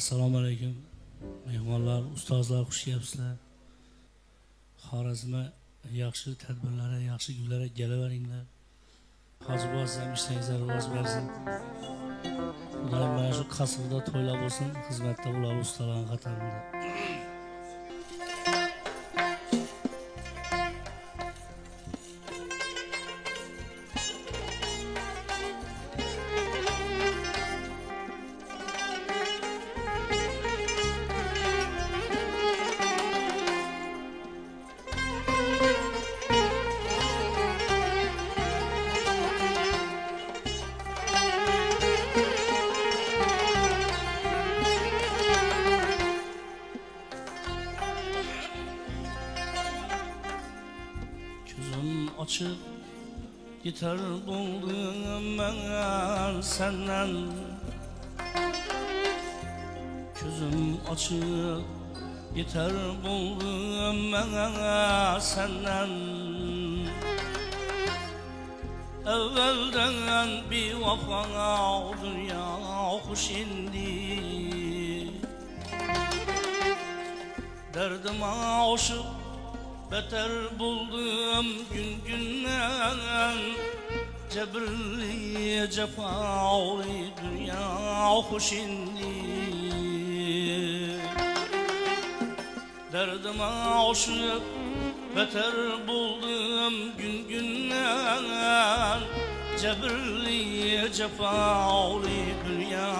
assalomu alaykum mehmonlar ustozlar xush kelibsizlar xorazmga yaxshi tadbirlarga yaxshi kunlarga kelaveringlar hozir boz ham ishlaringizlar rivoj bersin. Xudoyim mana shu qasrda to'ylar bo'lsin xizmatda ular ustalarni qatorida Açık Yeter buldum ben senden. Gözüm açık Yeter buldum ben senden. Evvelden bir vafa dünya hoş indi. Derdim aşık Beter buldum gün günden Cebrli cefalı dünya hoş indi Derdim aşık beter buldum gün günden Cebrli cefalı dünya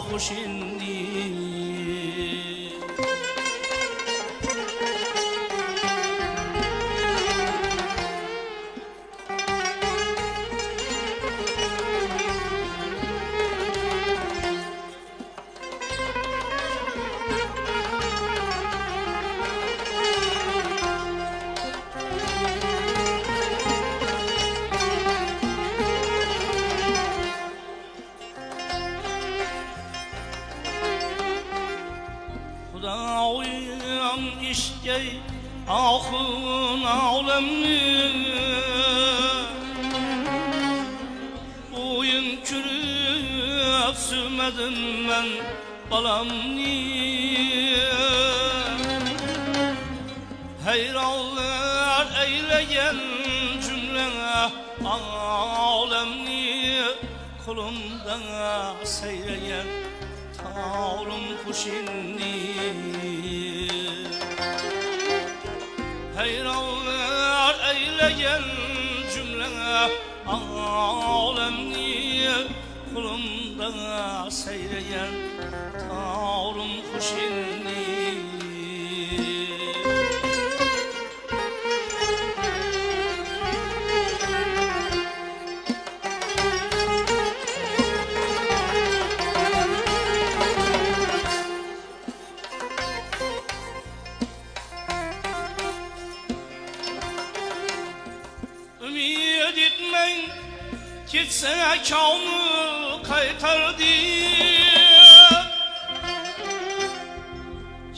hoş indi Hudayım işke ahın alemni Boyun kürüp sürmedim ben balam niye? Heyranlar eyleyen cümlene alemni Kulumda seyreyen tavrım kuş indi Heyranlar eyleyen cümlene alemni Kulumda seyreyen tavrım kuş indi Ümid etmen Gitse kavmi kaytar diye.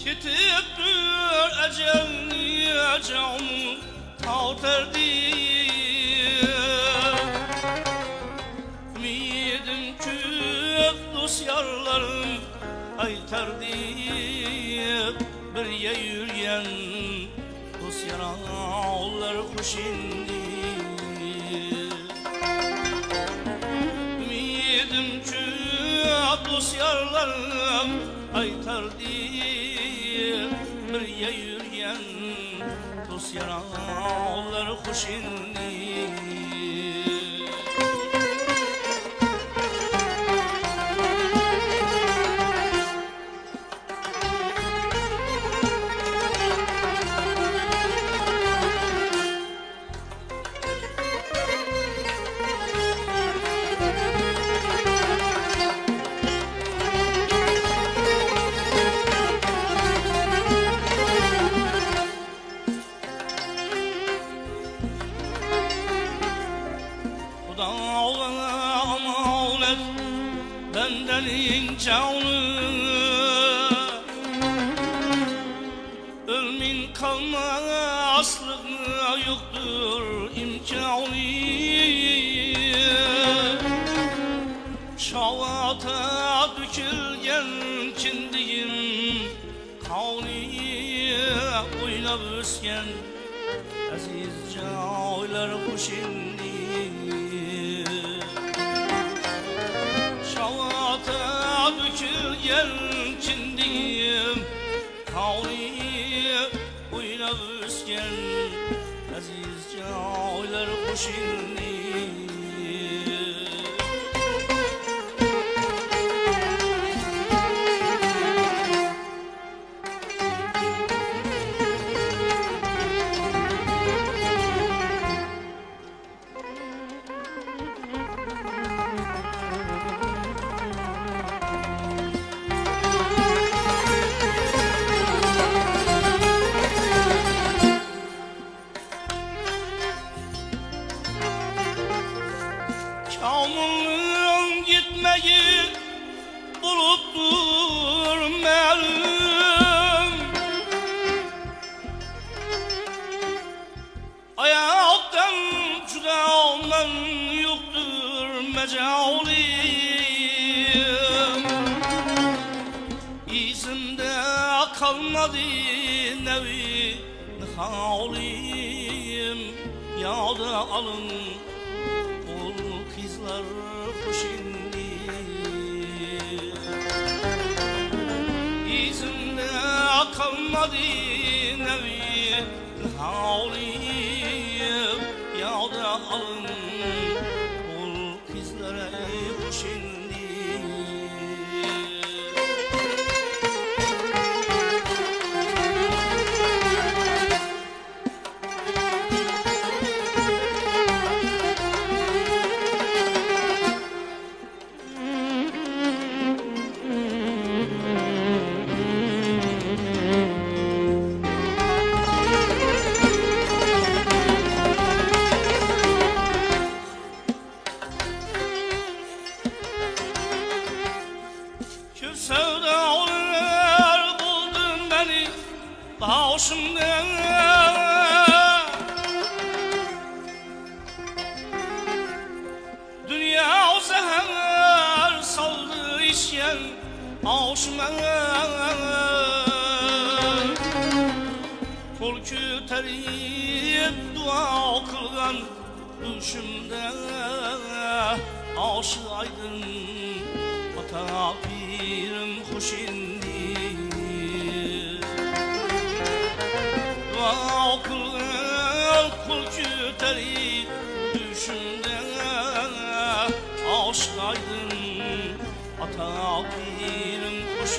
Ketip bir ecelni ecavmu tavtar diye. Ümidim küp dosyarlarım aytar diye. Birge yürüyen dosyaralar hoş indi dosyarlarım aytar diye Birge yürüyen dosyaralar hoş indi yoktur imkanı. Şavata bükülgen kindiğim Kavniye oynab ösken Azizce oylar hoş indi Şavata bükülgen kindiğim Kavniye oynab ösken Aziz joylar qo'shindi Kamılın gitmeyi buluttur melum Ayaktan olman yoktur mecalim. İzimde kalmadı nevi halim Yağda alın kızlar hoşindi İzimde kalmadı nevi halim Yağda alın aşıma Kol küterip dua kılgan düşümde aşık aydın Ata pirim hoş indi Dua kılgan kul küterip düşümde aşık aydın Ata pirim hoş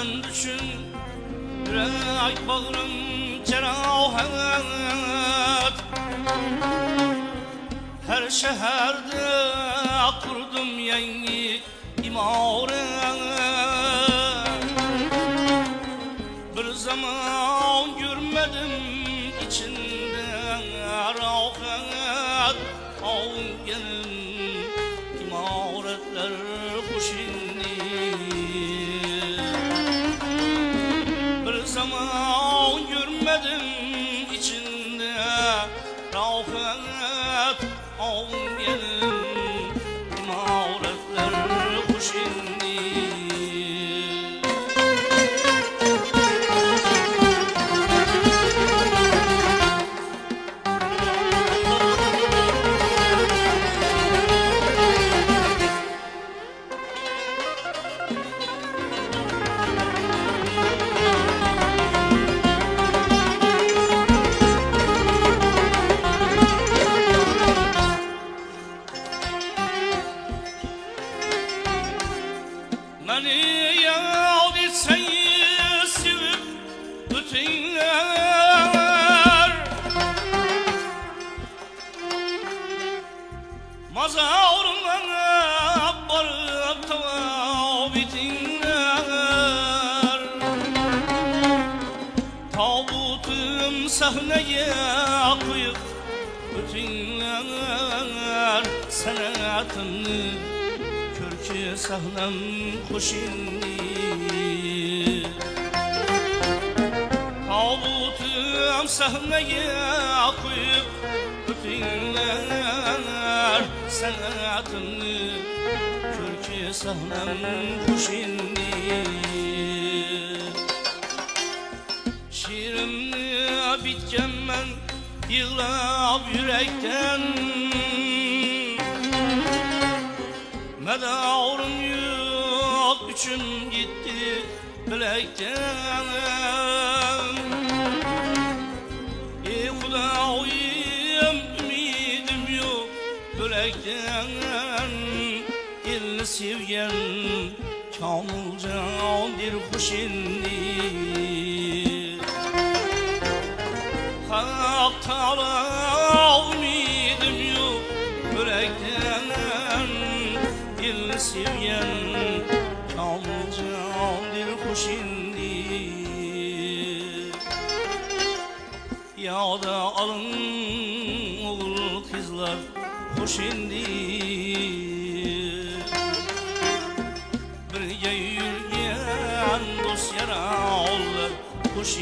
Erzem düşün Yürek bağrım cerahat Her şehirde kurdum yeni imaret Bir zaman görmedim içinde rahat. Al gelin rahat sahneye koyup Bütünler sanatını. Körki sahnem hoş indi Tabutum sahneye koyup Bütünler sanatını. Körki sahnem hoş Yığlab yürekten. Medaurun yok Üçüm gitti bilekten Hudayım ümidim yok Bilekten Elini sevgen Kamil candir hoş indi Hak Teala ümidim yok Yürekten indi. Ya da alın oğul kızlar hoş indi. Birge yürgen dost yara ollar hoş